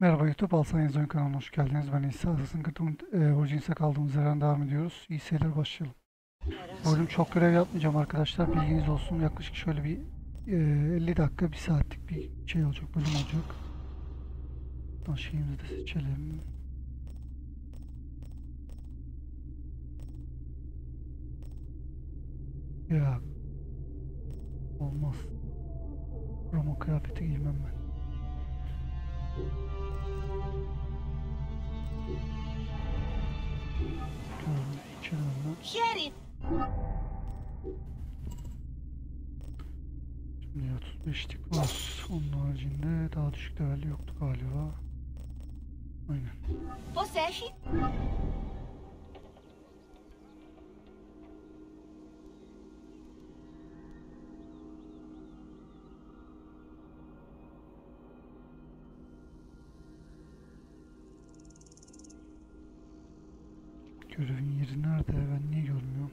Merhaba YouTube, Alsan kanalına hoş geldiniz. Ben İsa Asasın Kıtım'ın e, Origins'e kaldığımız yerden devam ediyoruz. İyi seyirler başlayalım. Bölüm çok görev yapmayacağım arkadaşlar. Bilginiz olsun. Yaklaşık şöyle bir e, 50 dakika, 1 saatlik bir şey olacak, bölüm olacak. Buradan şeyimizi de seçelim. Ya olmaz. Roma kıyafeti giymem ben. Sheriff, Şimdi 35'lik var. Onun haricinde daha düşük level yoktu galiba. Aynen. possession, Yeri nerede? Ben niye görmüyorum?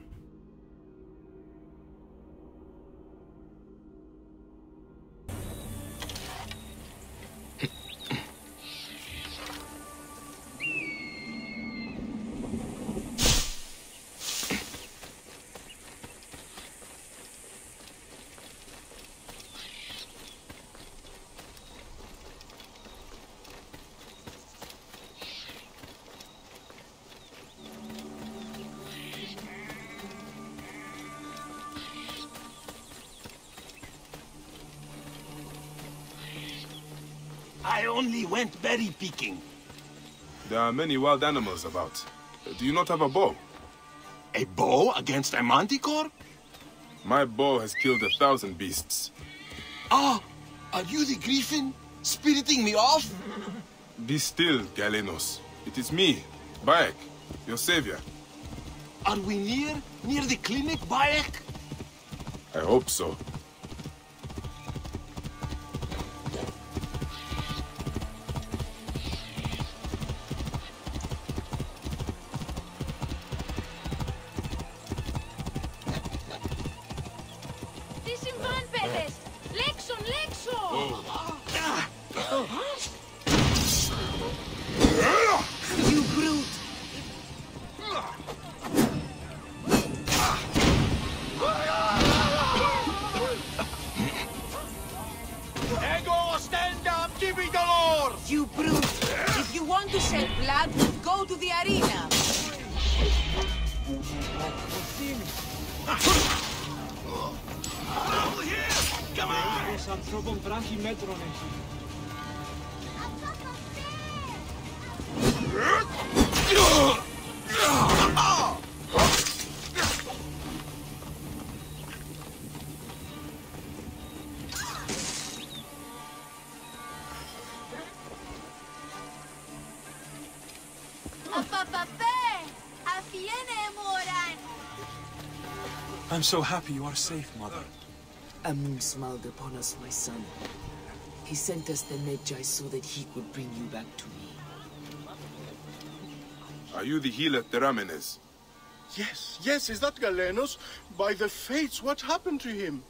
Only went berry picking. There are many wild animals about. Do you not have a bow? A bow against a manticore? My bow has killed a thousand beasts. Ah, are you the griffin? Spiriting me off? Be still, Galenos. It is me, Bayek, your savior. Are we near? Near the clinic, Bayek? I hope so. Ego, stand up! Give me the lore! You brute! If you want to shed blood, go to the arena. Come on! So happy you are safe, mother. Amun smiled upon us, my son. He sent us the Medjai so that he could bring you back to me. Are you the healer Theramenes? Yes, yes, is that Galenos? By the fates, what happened to him?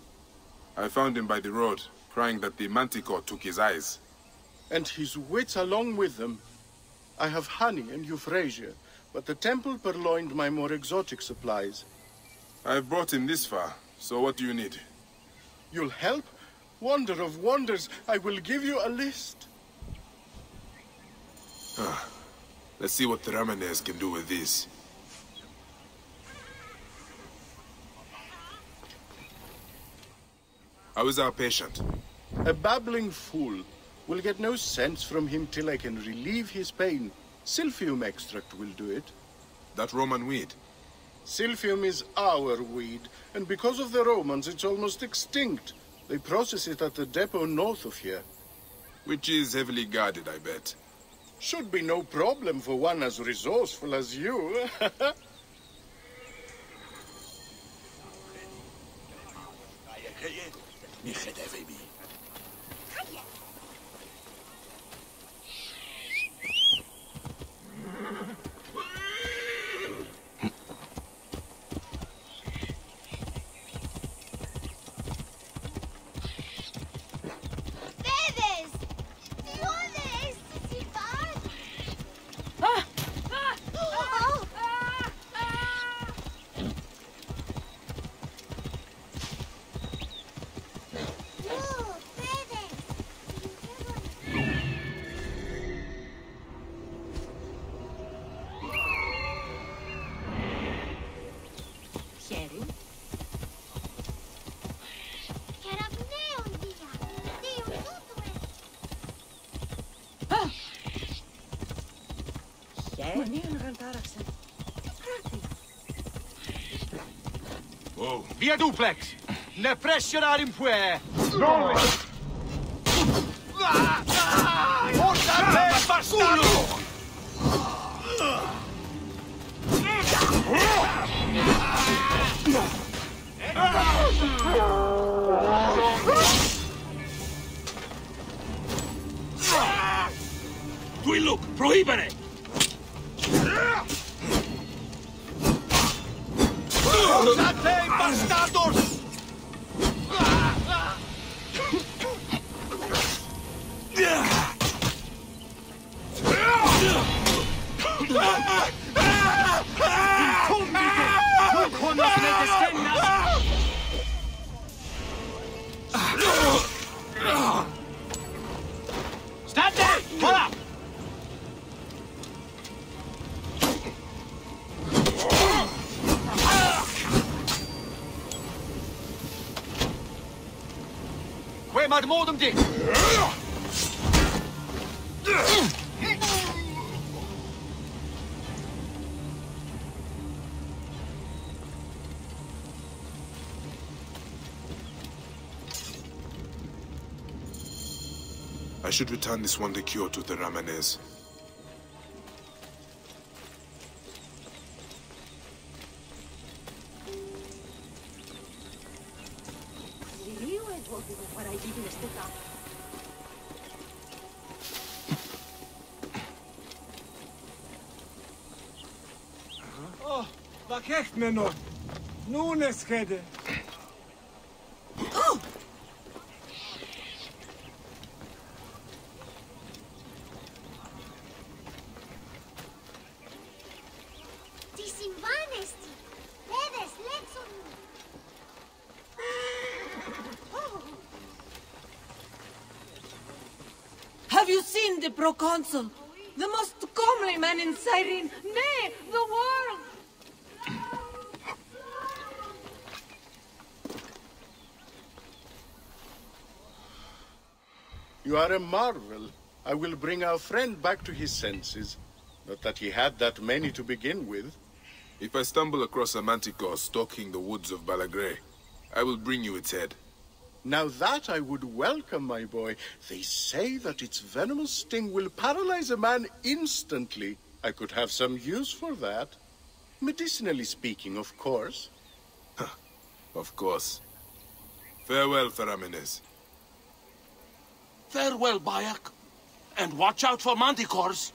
I found him by the road, crying that the manticore took his eyes. And his wits along with them. I have honey and euphrasia, but the temple purloined my more exotic supplies. I've brought him this far, so what do you need? You'll help? Wonder of wonders, I will give you a list. Ah, Let's see what Theramenes can do with this. How is our patient? A babbling fool. Will get no sense from him till I can relieve his pain. Silphium extract will do it. That Roman weed? Silphium is our weed, and because of the Romans, it's almost extinct. They process it at the depot north of here. Which is heavily guarded, I bet. Should be no problem for one as resourceful as you. Via duplex! Ne pressionare in pue! Ah, Porta a me, bastardo! Twillup, proibere! I should return this one to Kyoto to the Oh, Have you seen the proconsul? The most comely man in Cyrene, nay, the world! You are a marvel. I will bring our friend back to his senses. Not that he had that many to begin with. If I stumble across a manticore stalking the woods of Balagrae, I will bring you its head. Now that I would welcome, my boy. They say that its venomous sting will paralyze a man instantly. I could have some use for that. Medicinally speaking, of course. Of course. Farewell, Theramenes. Farewell, Bayek. And watch out for manticores.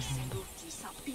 Şey,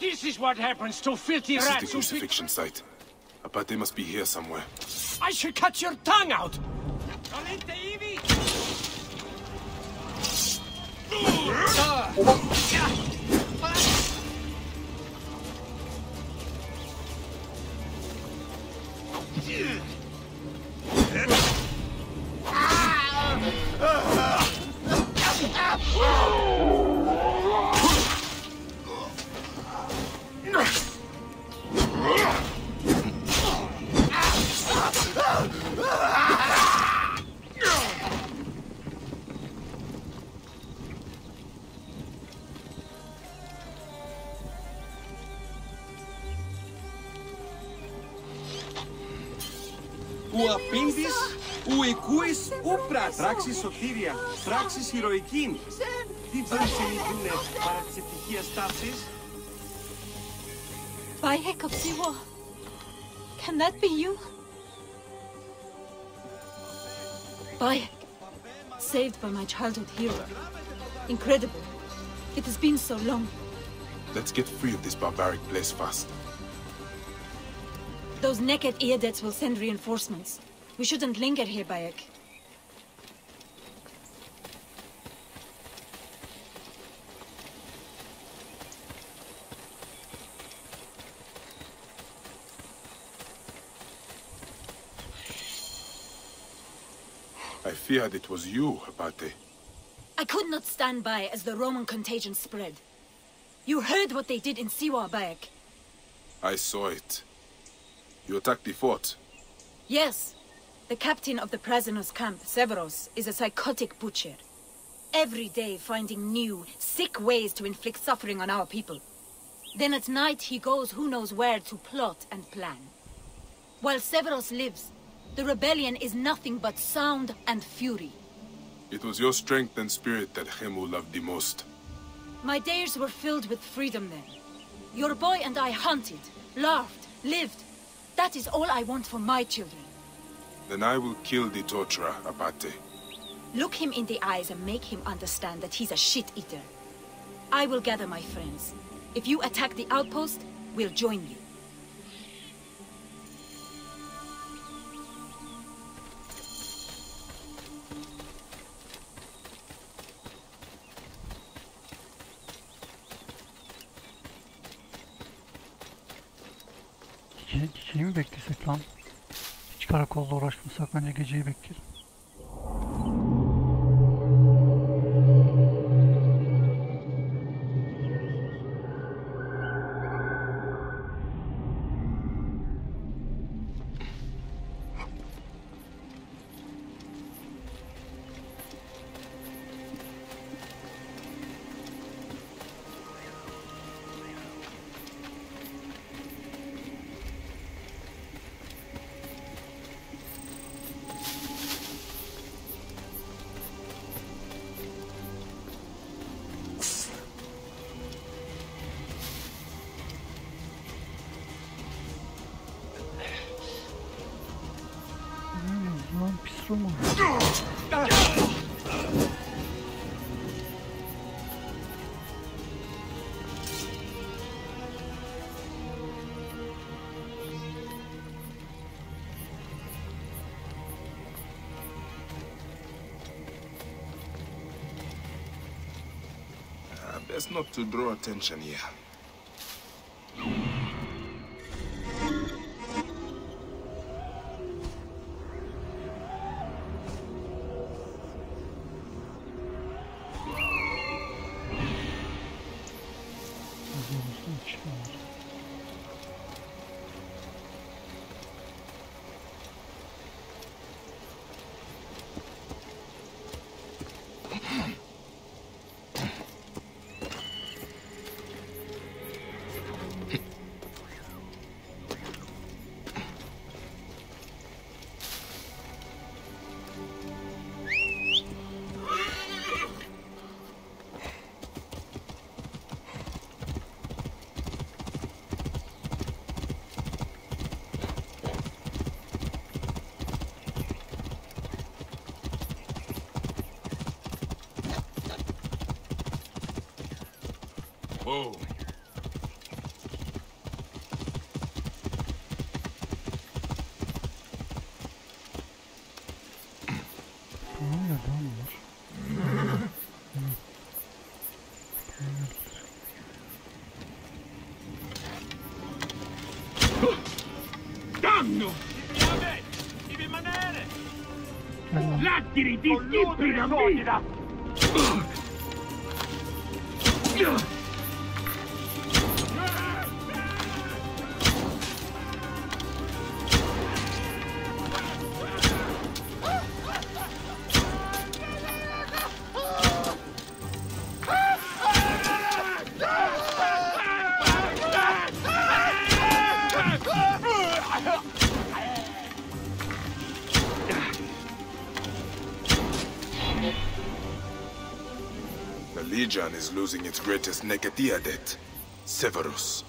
This is what happens to filthy This is the rats who pick... crucifixion site. Abate must be here somewhere. I should cut your tongue out! Valente πράτραξης σωτήρια, πράξης ηρωικήν. Τι βάση είναι παρά της ευτυχίας τάσης. Bayek of Siwa. Can that be you? Bayek. Saved by my childhood hero. Incredible. It has been so long. Let's get free of this barbaric place fast. Those naked Eadets will send reinforcements. We shouldn't linger here, Bayek. Feared it was you, Abate. I could not stand by as the Roman contagion spread. You heard what they did in Siwa, Bayek. I saw it. You attacked the fort. Yes. The captain of the prisoners' camp, Severos, is a psychotic butcher. Every day finding new, sick ways to inflict suffering on our people. Then at night he goes who knows where to plot and plan. While Severos lives, the rebellion is nothing but sound and fury. It was your strength and spirit that Khemu loved the most. My days were filled with freedom then. Your boy and I hunted, laughed, lived. That is all I want for my children. Then I will kill the torturer, Abate. Look him in the eyes and make him understand that he's a shit-eater. I will gather my friends. If you attack the outpost, we'll join you. Gece, geceyi mi beklesek lan? Hiç karakolla uğraşmasak bence geceyi bekleyelim. Roma. Uh, best not to draw attention here. attiri disciplinamente is losing its greatest Negatiadet, Severus.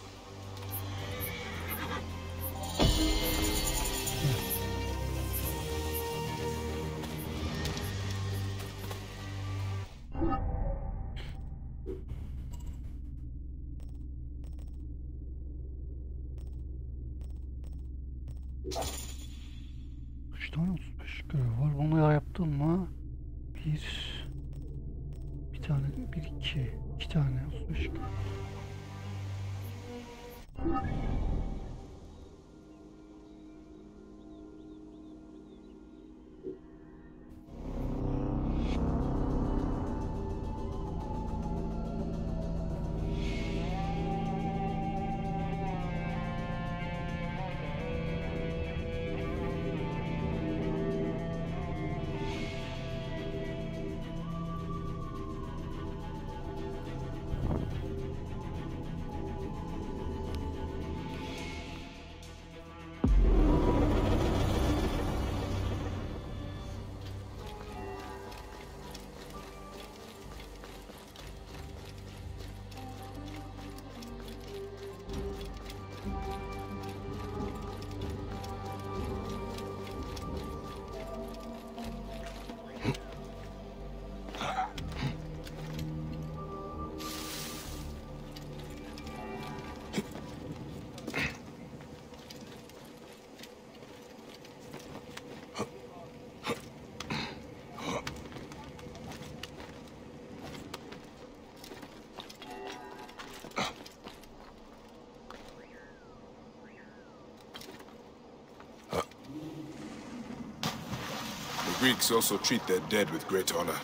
Greeks also treat their dead with great honor.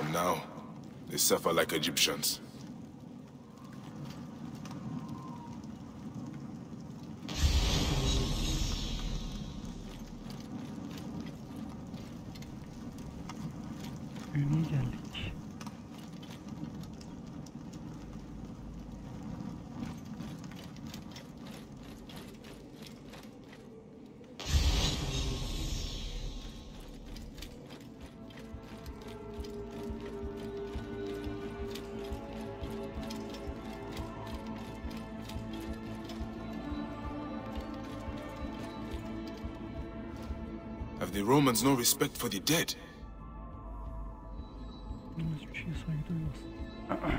And now, they suffer like Egyptians. Geldik. The Romans no respect for the dead?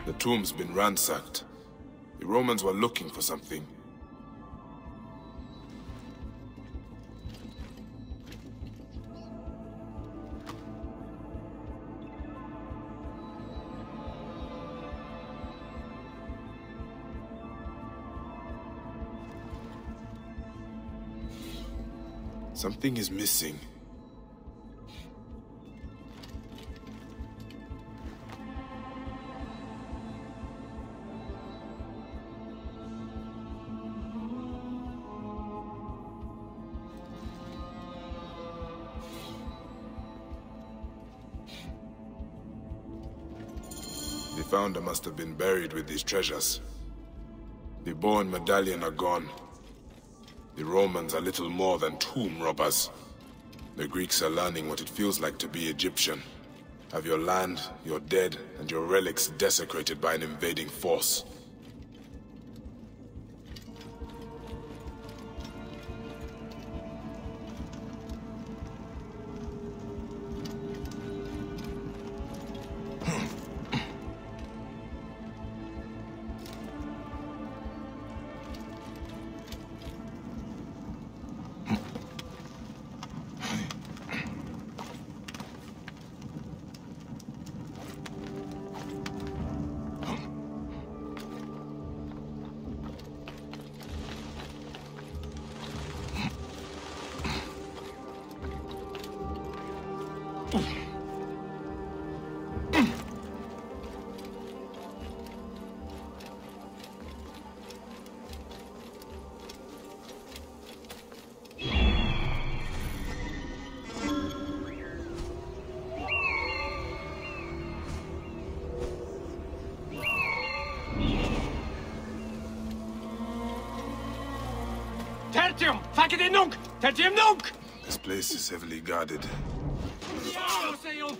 The tomb's been ransacked. The Romans were looking for something. Something is missing. The founder must have been buried with these treasures. The bow and medallion are gone. The Romans are little more than tomb robbers. The Greeks are learning what it feels like to be Egyptian. Have your land, your dead, and your relics desecrated by an invading force. Tertium! Facet nunc! Tertium nunc! This place is heavily guarded. Ja, säger hon!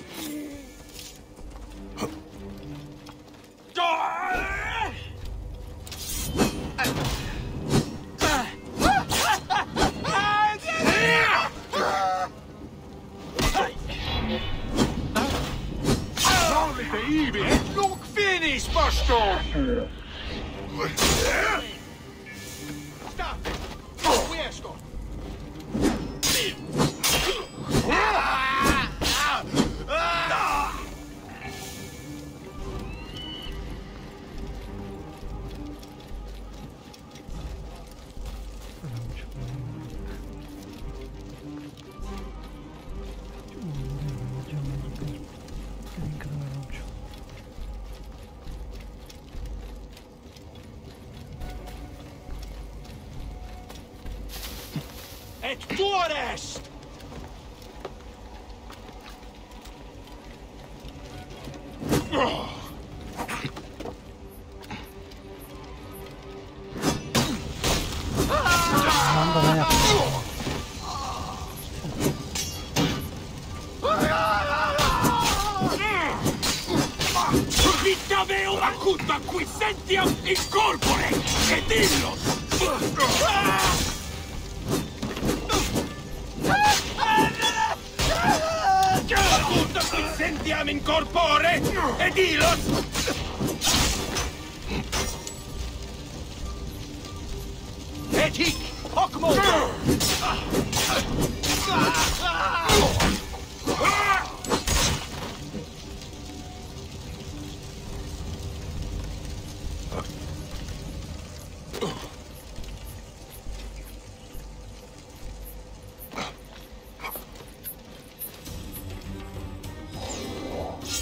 banyak. Vittaveo Macuto acquisentiam incorpore! E dillo! Macuto acquisentiam incorpore! E dillo! E dic!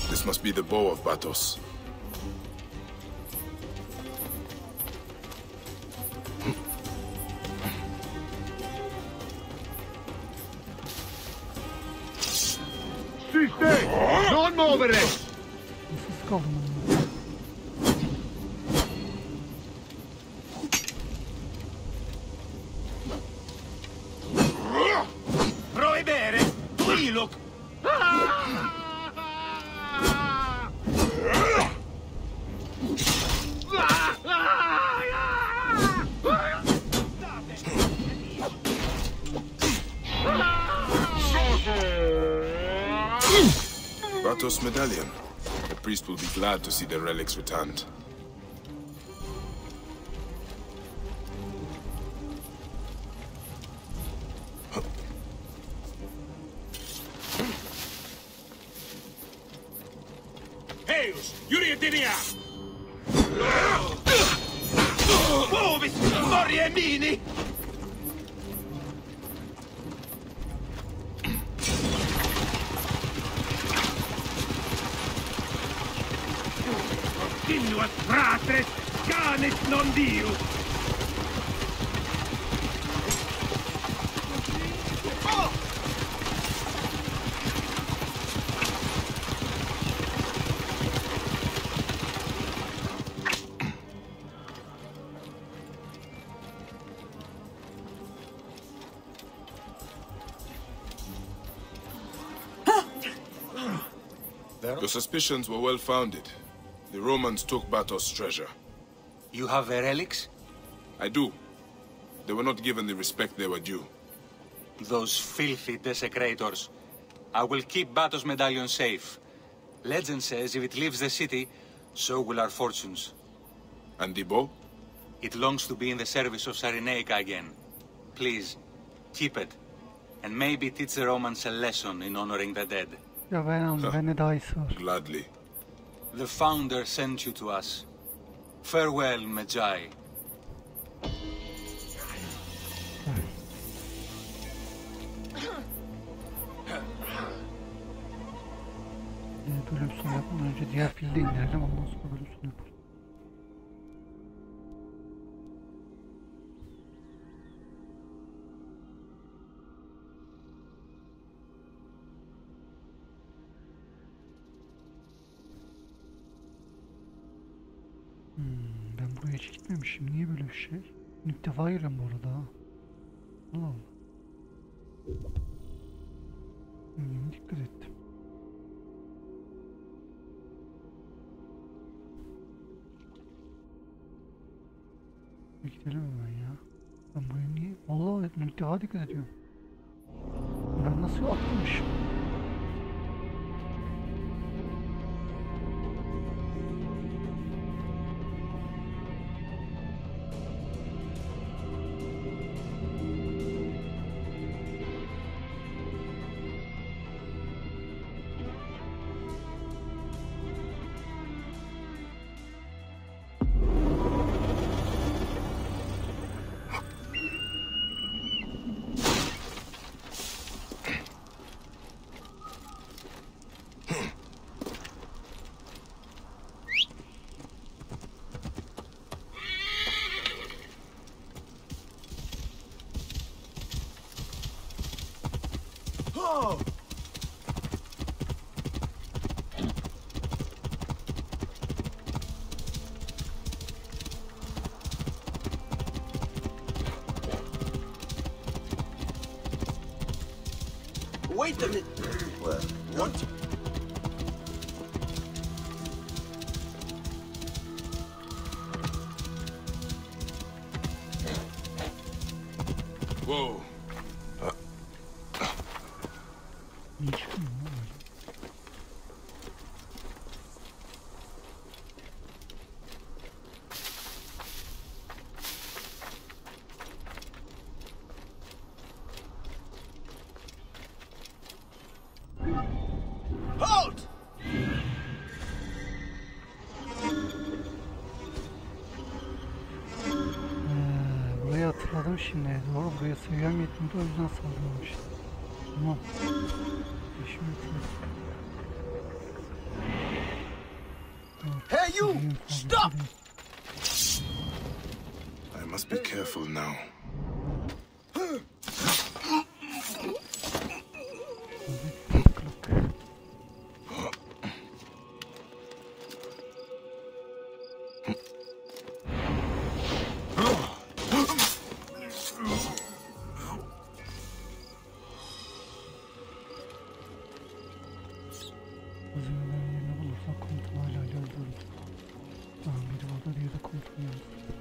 This must be the bow of Batos. Trilog! Batos medallion. The priest will be glad to see the relics returned. Your suspicions were well founded. The Romans took Batos' treasure. You have the relics? I do. They were not given the respect they were due. Those filthy desecrators. I will keep Batos' medallion safe. Legend says if it leaves the city, so will our fortunes. And the bow? It longs to be in the service of Cyrenaica again. Please, keep it. And maybe teach the Romans a lesson in honoring the dead. Ya ben aldım. Bende daha iyisi var. Gladly. The Founder sent you to us. Farewell, Magi. bölüm sonu yapmadan önce diğer fili de indirelim ondan sonra bölüm buraya hiç gitmemişim. Niye böyle bir şey? İlk defa geliyorum bu arada. Allah Allah. Hmm, dikkat ettim. Gidelim hemen ya. Ben buraya niye? Vallahi ilk defa dikkat ediyorum. Ben nasıl atlamışım? Whoa. Şimdi. Doğru buraya seviyem yetmedi o yüzden saldırmamış. 아, 미드가 위에서 컨트롤이 안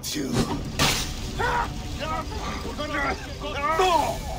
Got you. Bu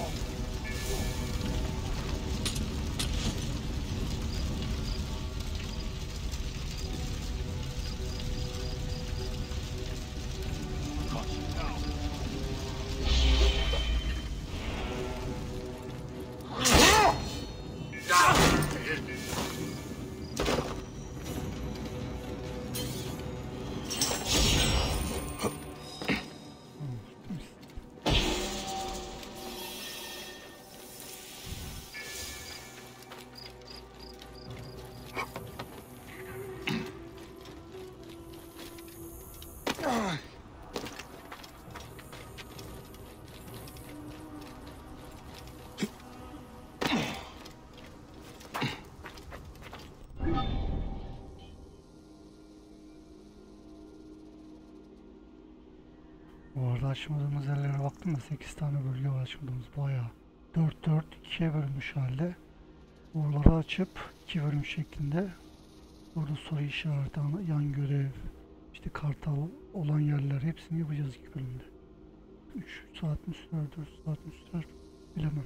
arada açmadığımız yerlere baktım da 8 tane bölge var açmadığımız bayağı. 4 4 2'ye bölünmüş halde. Buraları açıp 2 bölüm şeklinde burada soru işareti, yan görev, işte kartal olan yerler hepsini yapacağız 2 bölümde. 3 saat mi sürer, 4 saat mi sürer bilemem.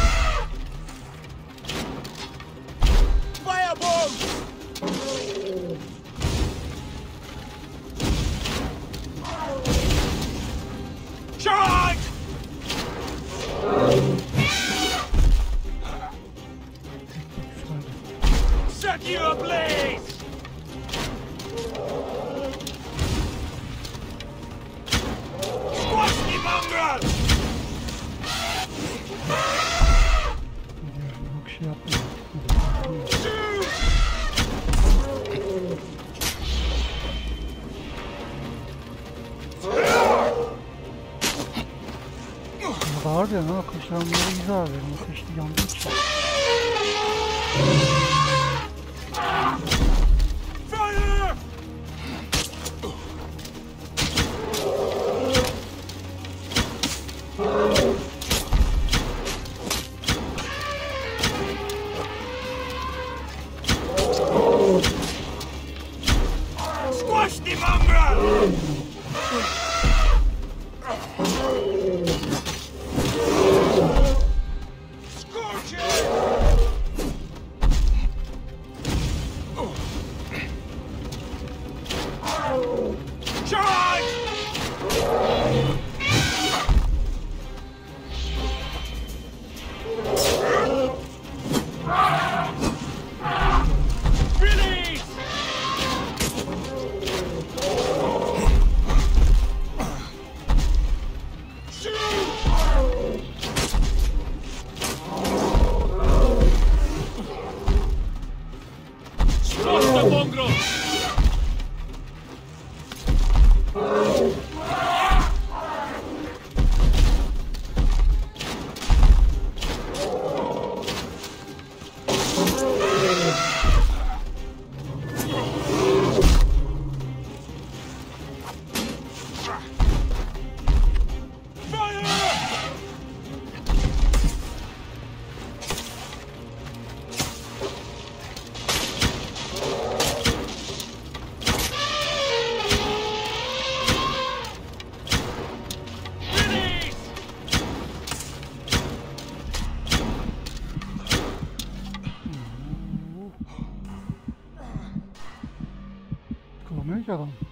diyor কীরকম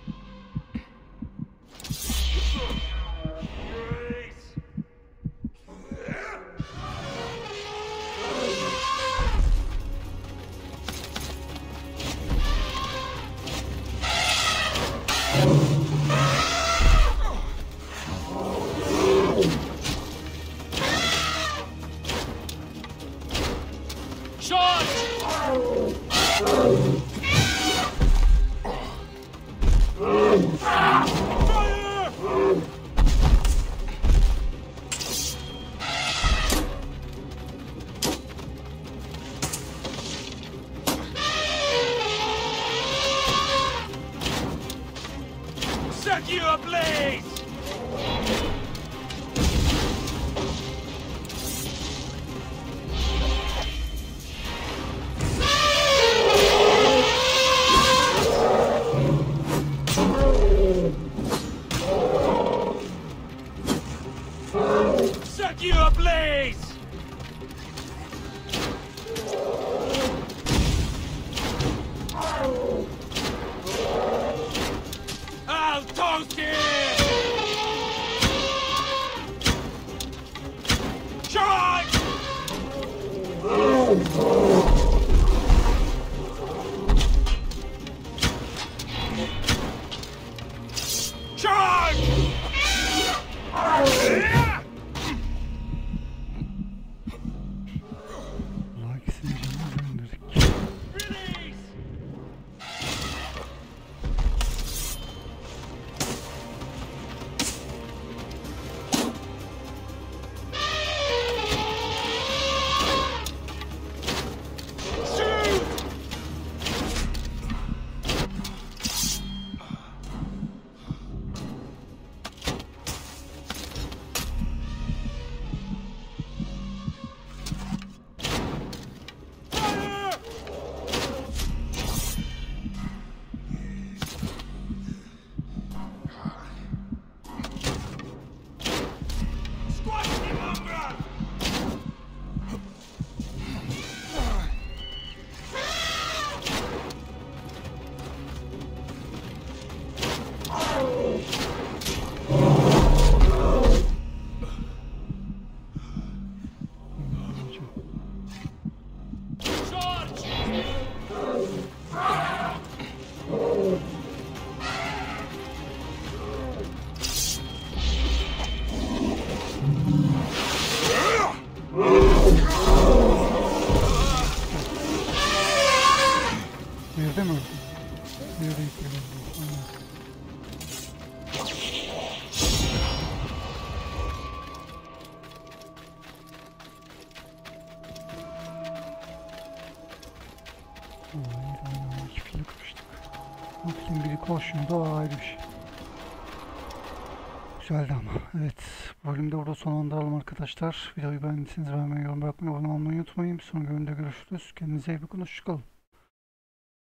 sonunda alalım arkadaşlar. Videoyu beğendiyseniz beğenmeyi, yorum bırakmayı, abone olmayı unutmayın. Bir sonraki bölümde görüşürüz. Kendinize iyi bakın. Hoşçakalın.